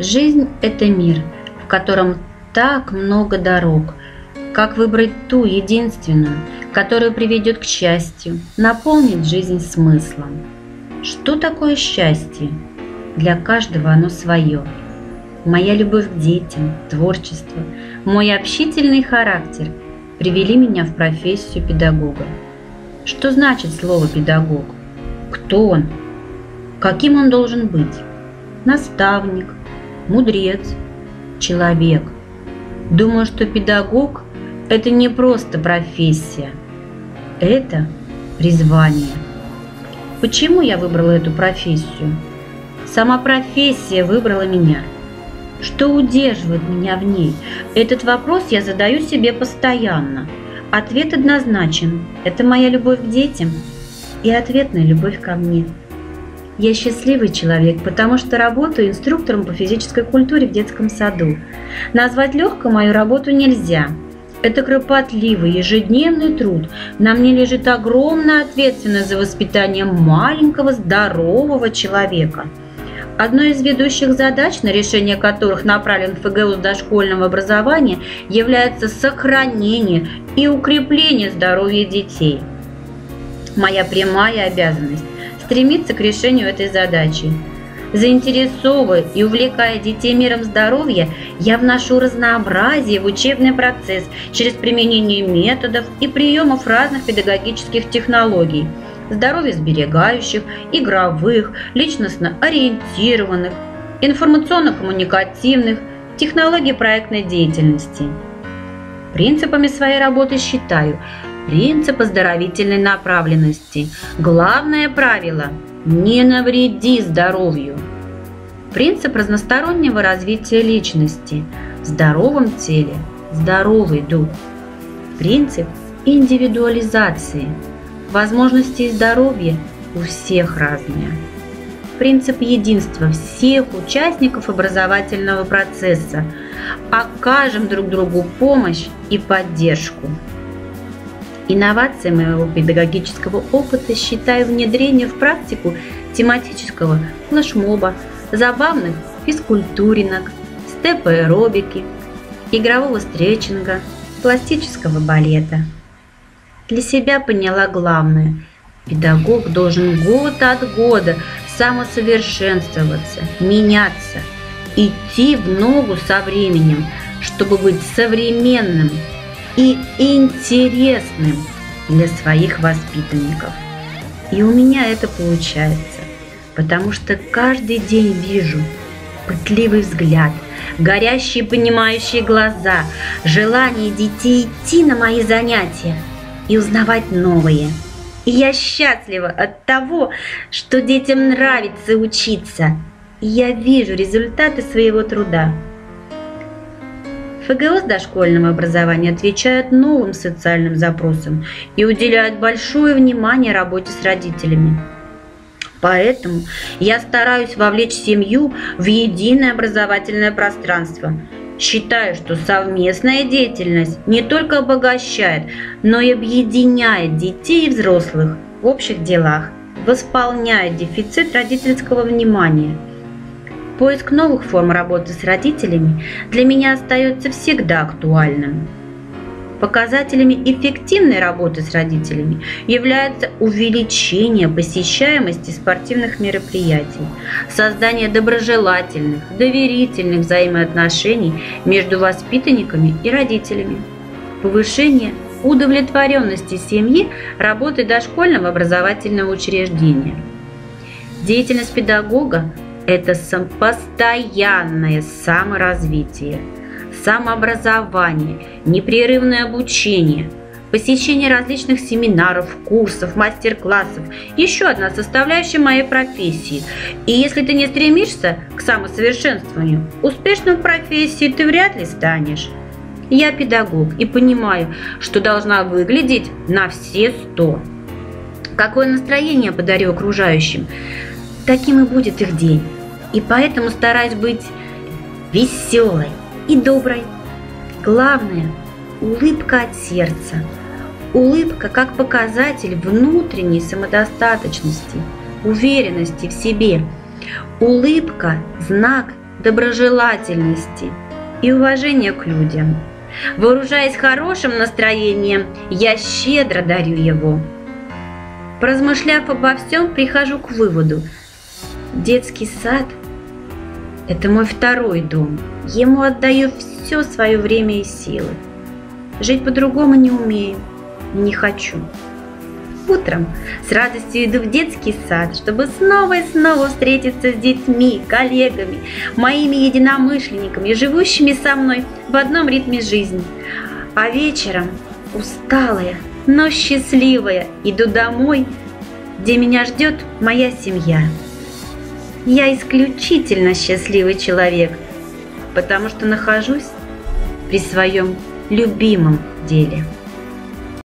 Жизнь – это мир, в котором так много дорог. Как выбрать ту единственную, которая приведет к счастью, наполнит жизнь смыслом? Что такое счастье? Для каждого оно свое. Моя любовь к детям, творчество, мой общительный характер привели меня в профессию педагога. Что значит слово «педагог»? Кто он? Каким он должен быть? Наставник, мудрец, человек. Думаю, что педагог – это не просто профессия, это призвание. Почему я выбрала эту профессию? Сама профессия выбрала меня. Что удерживает меня в ней? Этот вопрос я задаю себе постоянно. Ответ однозначен. Это моя любовь к детям и ответная любовь ко мне. Я счастливый человек, потому что работаю инструктором по физической культуре в детском саду. Назвать легко мою работу нельзя. Это кропотливый, ежедневный труд. На мне лежит огромная ответственность за воспитание маленького, здорового человека. Одной из ведущих задач, на решение которых направлен ФГУ дошкольного образования, является сохранение и укрепление здоровья детей. Моя прямая обязанность стремиться к решению этой задачи. Заинтересовывая и увлекая детей миром здоровья, я вношу разнообразие в учебный процесс через применение методов и приемов разных педагогических технологий – здоровье сберегающих, игровых, личностно ориентированных, информационно-коммуникативных, технологий проектной деятельности. Принципами своей работы считаю Принцип оздоровительной направленности. Главное правило – не навреди здоровью. Принцип разностороннего развития личности. В здоровом теле – здоровый дух. Принцип индивидуализации. Возможности и здоровье у всех разные. Принцип единства всех участников образовательного процесса. Окажем друг другу помощь и поддержку. Инновацией моего педагогического опыта считаю внедрение в практику тематического флешмоба, забавных физкультуринок, степ-аэробики, игрового стретчинга, пластического балета. Для себя поняла главное – педагог должен год от года самосовершенствоваться, меняться, идти в ногу со временем, чтобы быть современным, и интересным для своих воспитанников. И у меня это получается, потому что каждый день вижу пытливый взгляд, горящие понимающие глаза, желание детей идти на мои занятия и узнавать новые. И я счастлива от того, что детям нравится учиться. И я вижу результаты своего труда. ФГО с дошкольного образования отвечает новым социальным запросам и уделяет большое внимание работе с родителями. Поэтому я стараюсь вовлечь семью в единое образовательное пространство. Считаю, что совместная деятельность не только обогащает, но и объединяет детей и взрослых в общих делах, восполняет дефицит родительского внимания – Поиск новых форм работы с родителями для меня остается всегда актуальным. Показателями эффективной работы с родителями является увеличение посещаемости спортивных мероприятий, создание доброжелательных, доверительных взаимоотношений между воспитанниками и родителями, повышение удовлетворенности семьи работой дошкольного образовательного учреждения. Деятельность педагога это постоянное саморазвитие, самообразование, непрерывное обучение, посещение различных семинаров, курсов, мастер-классов – еще одна составляющая моей профессии. И если ты не стремишься к самосовершенствованию, успешным в профессии ты вряд ли станешь. Я педагог и понимаю, что должна выглядеть на все сто. Какое настроение подарю окружающим, таким и будет их день и поэтому стараюсь быть веселой и доброй. Главное – улыбка от сердца. Улыбка как показатель внутренней самодостаточности, уверенности в себе. Улыбка – знак доброжелательности и уважения к людям. Вооружаясь хорошим настроением, я щедро дарю его. Поразмышляв обо всем, прихожу к выводу. Детский сад – это мой второй дом. Ему отдаю все свое время и силы. Жить по-другому не умею, не хочу. Утром с радостью иду в детский сад, чтобы снова и снова встретиться с детьми, коллегами, моими единомышленниками, живущими со мной в одном ритме жизни. А вечером, усталая, но счастливая, иду домой, где меня ждет моя семья. Я исключительно счастливый человек, потому что нахожусь при своем любимом деле.